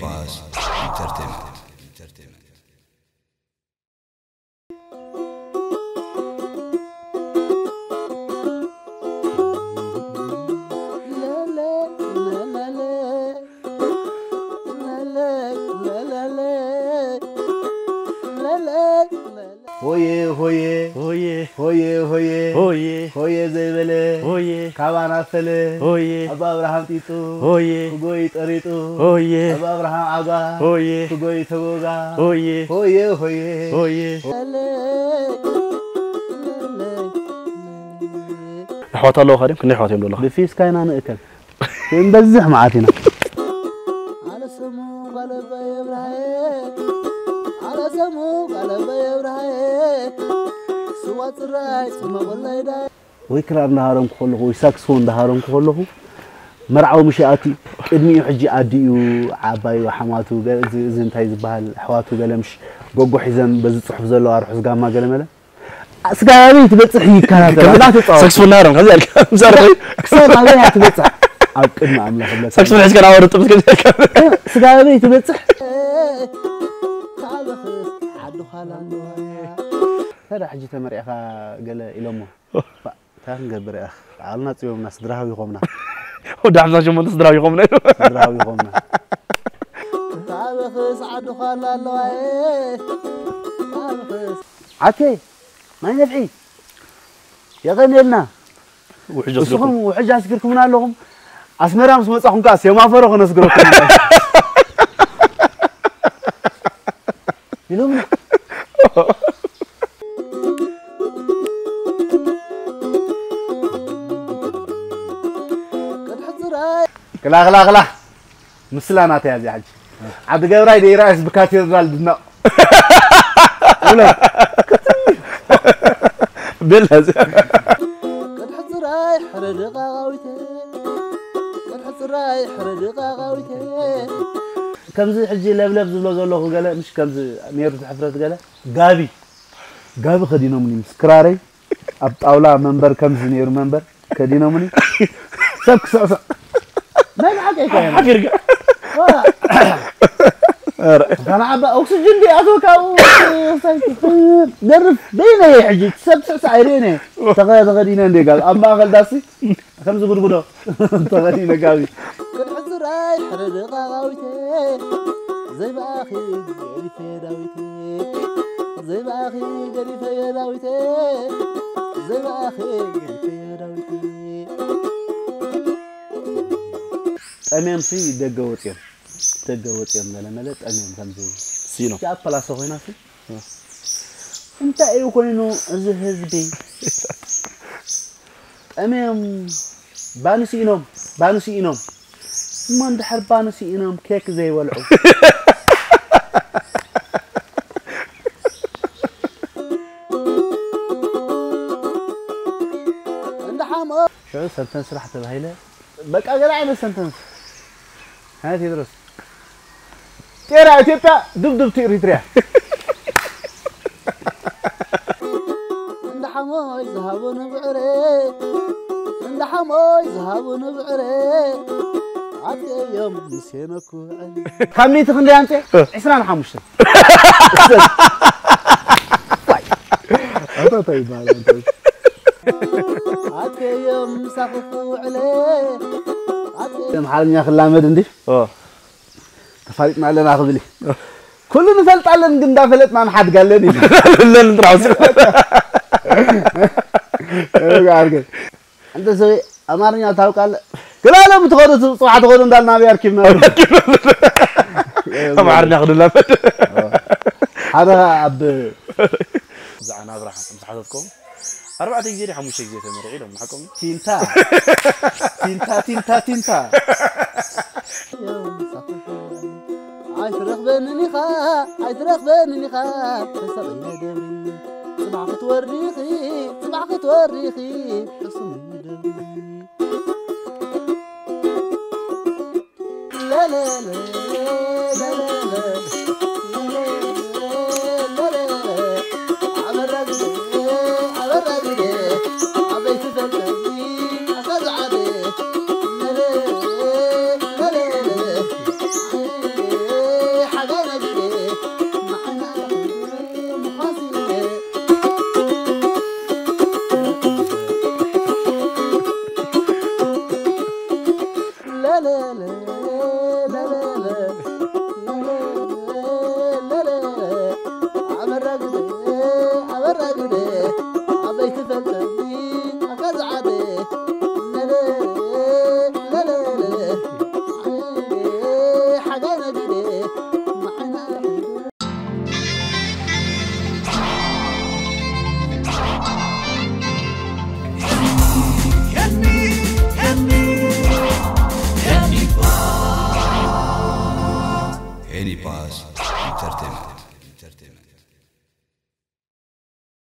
पास उतरते हैं هويه هويه هويه هويه هويه هويه زي بلا هويه كابا ناسلا هويه ابا ابراهام تيتو هويه كوغوي تريتو هويه ابا ابراهام ابا هويه كوغوي تبوغا هويه هويه هويه هويه حوات الله خادم كنا حواتين دولار بفيس كاينا نأكل بنبزح معاتنا سوات الراي ثم قلنا يداي ወይ ክራር እንዳሃረምኩ ከለኹ ወይ ሳክስፎ እንዳሃረምኩ ከለኹ መርዓዊ ምሽኣቲ ቅድሚኡ ሕጂ ኣዲኡ ዓባዩ ሓማቱ ገ- እዚ እዚ እንታይ ዝበሃል ኣሕዋቱ ገለምሽ ጎጎ ሒዘን በዚ ፅሑፍ ዘለዋ ርሑስ ጋማ ገለመለ ስጋ ኣበይ ትበፅሕ ይከታተል እናተፃወቱ ሳክስፎን ናሃረም ከዚ ኣልካ ምሳርሒ ክሳብ ኣበይ ትበፅሕ ኣብ ቅድሚ ኣምላኽ ብለካ ሳክስፎን ሒዝካ ናወርጥ ምስ ከዚ ኣልካ ስጋ ኣበይ ትበፅሕ تعال خذ عدو خالا ታዲያ ሕጂ ተመሪዕኻ ገለ ኢሎሞ እንታይ ክንገብር ኢኻ ዓልና ፅዮምና ስድራዊ ይኾምና ወዲ ሓምሳ ሸሞንተ ስድራዊ ይኸምና ኢሉ ስድራዊ ይኾምና تعال خذ عدو خالا الله تعال خذ ዓቴ ማይ ነፍዒ የቐኒየልና ውሕጅ እስኹም ውሕጅ ኣስጊርኩምና ኣለኹም ኣስመራ ምስ መፃኹም ከዓ كلا لا لا مسلانا لا حج عبد لا دي رأس لا لا ولا بالهز لا لا رايح لا غاويته لا لا رايح لا غاويته لا حجي لا لا زلو لا مش لا لا حفرات لا لا لا لا مسكراري اب لا منبر لا لا منبر لا لا لا حق يرجع. أنا أكسجين دي ادوك درب. دينا يا حجي. تسبسع سعيرين تغير تغيرين عندي قال. أما قال داسي. كم زبر بدا تغيرين قال. كحزراي حرق غاوتي زي باخي قريفي داويتي. زي باخي قريفي داويتي زي باخي قريفي داويتي. أمام سي دقوت يوم دقوت يوم لا ملت أمام خمسين سينو. شاب بلا سوي ناسي؟ أنت أيو كونو زهز بي أمام بانو سي إنوم. بانو سي إنوم. ما ندحر بانو سي إنوم كيك زي ولعو. شو سنتنس راح تبهيلة؟ بك أغلى عين سنتنس. هاي تدرس تيرا اثيوبيا دب دب اريتريا عند حمو يذهبون بعري عند حمو يذهبون بعري عدي يوم نسينك وعلي كم تخندي انت؟ 25 هذا طيب هذا طيب. عدي يوم سقف وعلي ኣምሓርኛ ክላመድ እንዲ ተፋሊጥና ኣለና ክብል ኩሉ ንፈልጣለን ግን እንዳፈለጥና ንሓድጋለን ኢለን ጥራሕ እንተ ሰበይ ኣማርኛ ታውቃለ ግላሎም ትኸዱ ፅባሕ ትኸዱ እንዳልና ብያርኪብና ኣማርኛ ክድላመድ ሓደ ኣብ ብዛዕባ ናብራ ምስ ሓተትኩም أربعة جزيرة حموشة جزيرة مرعي لهم حكم. تينتا. تينتا تينتا تينتا. عايز رخ بين نخا عايز رخ بين رغبني خا. سبعين دم سبعة توريخي سبعة توريخي. لا لا لا لا لا لا.